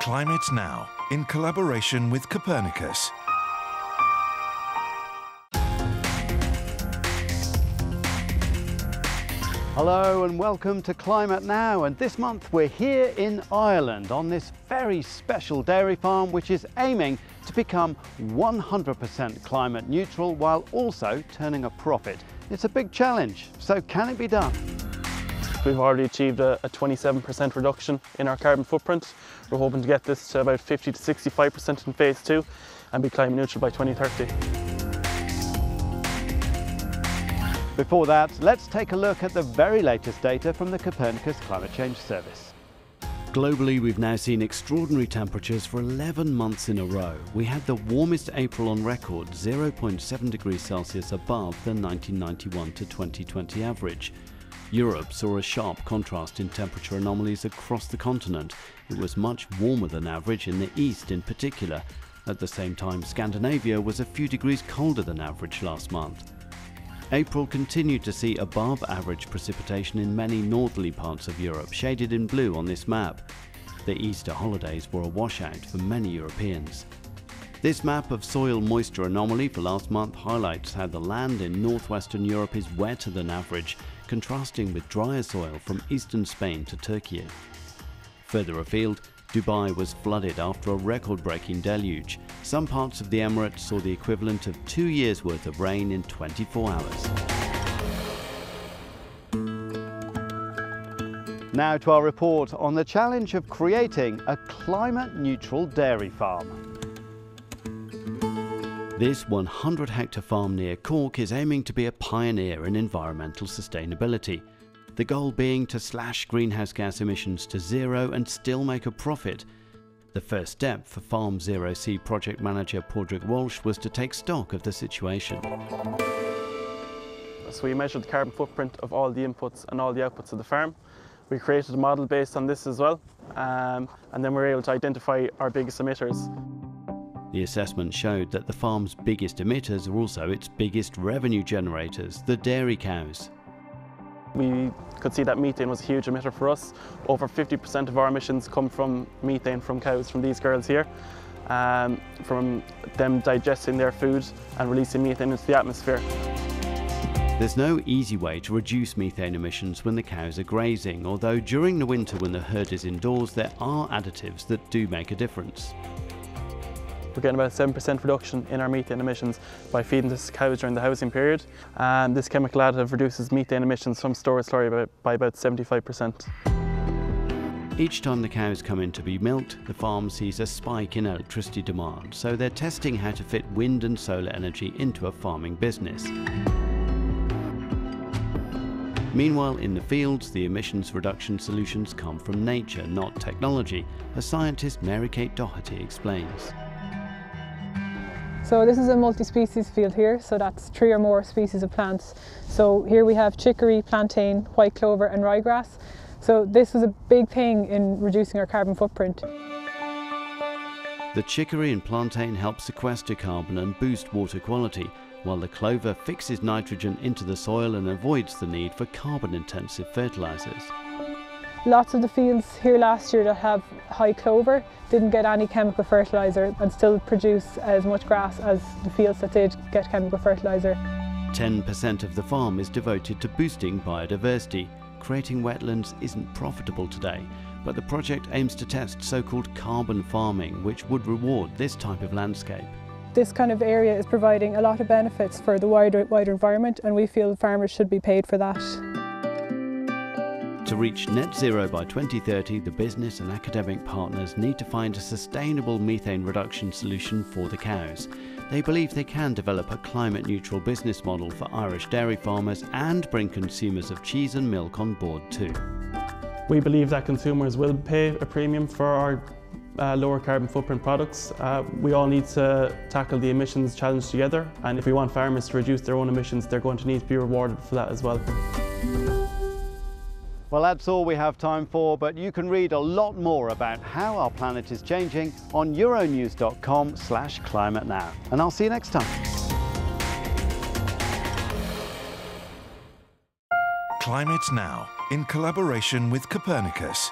Climate Now, in collaboration with Copernicus. Hello and welcome to Climate Now and this month we're here in Ireland on this very special dairy farm which is aiming to become 100% climate neutral while also turning a profit. It's a big challenge, so can it be done? We've already achieved a 27% reduction in our carbon footprint. We're hoping to get this to about 50 to 65% in phase two and be climate neutral by 2030. Before that, let's take a look at the very latest data from the Copernicus Climate Change Service. Globally, we've now seen extraordinary temperatures for 11 months in a row. We had the warmest April on record, 0.7 degrees Celsius above the 1991 to 2020 average. Europe saw a sharp contrast in temperature anomalies across the continent. It was much warmer than average in the east in particular. At the same time, Scandinavia was a few degrees colder than average last month. April continued to see above average precipitation in many northerly parts of Europe, shaded in blue on this map. The Easter holidays were a washout for many Europeans. This map of soil moisture anomaly for last month highlights how the land in northwestern Europe is wetter than average, contrasting with drier soil from eastern Spain to Turkey. Further afield, Dubai was flooded after a record-breaking deluge. Some parts of the Emirates saw the equivalent of two years' worth of rain in 24 hours. Now to our report on the challenge of creating a climate-neutral dairy farm. This 100 hectare farm near Cork is aiming to be a pioneer in environmental sustainability the goal being to slash greenhouse gas emissions to zero and still make a profit. The first step for Farm Zero C project manager Padraig Walsh was to take stock of the situation. So we measured the carbon footprint of all the inputs and all the outputs of the farm. We created a model based on this as well, um, and then we were able to identify our biggest emitters. The assessment showed that the farm's biggest emitters are also its biggest revenue generators, the dairy cows. We could see that methane was a huge emitter for us. Over 50% of our emissions come from methane from cows, from these girls here, um, from them digesting their food and releasing methane into the atmosphere. There's no easy way to reduce methane emissions when the cows are grazing, although during the winter when the herd is indoors there are additives that do make a difference. We're getting about a 7% reduction in our methane emissions by feeding this cows during the housing period. And this chemical additive reduces methane emissions from storage slurry by, by about 75%. Each time the cows come in to be milked, the farm sees a spike in electricity demand, so they're testing how to fit wind and solar energy into a farming business. Meanwhile, in the fields, the emissions reduction solutions come from nature, not technology, as scientist Mary-Kate Doherty explains. So this is a multi-species field here, so that's three or more species of plants. So here we have chicory, plantain, white clover and ryegrass. So this was a big thing in reducing our carbon footprint. The chicory and plantain help sequester carbon and boost water quality, while the clover fixes nitrogen into the soil and avoids the need for carbon-intensive fertilisers. Lots of the fields here last year that have high clover didn't get any chemical fertiliser and still produce as much grass as the fields that did get chemical fertiliser. 10% of the farm is devoted to boosting biodiversity. Creating wetlands isn't profitable today, but the project aims to test so-called carbon farming, which would reward this type of landscape. This kind of area is providing a lot of benefits for the wider, wider environment and we feel farmers should be paid for that. To reach net zero by 2030, the business and academic partners need to find a sustainable methane reduction solution for the cows. They believe they can develop a climate neutral business model for Irish dairy farmers and bring consumers of cheese and milk on board too. We believe that consumers will pay a premium for our uh, lower carbon footprint products. Uh, we all need to tackle the emissions challenge together and if we want farmers to reduce their own emissions they're going to need to be rewarded for that as well. Well, that's all we have time for, but you can read a lot more about how our planet is changing on euronews.com slash climate now. And I'll see you next time. Climate Now, in collaboration with Copernicus.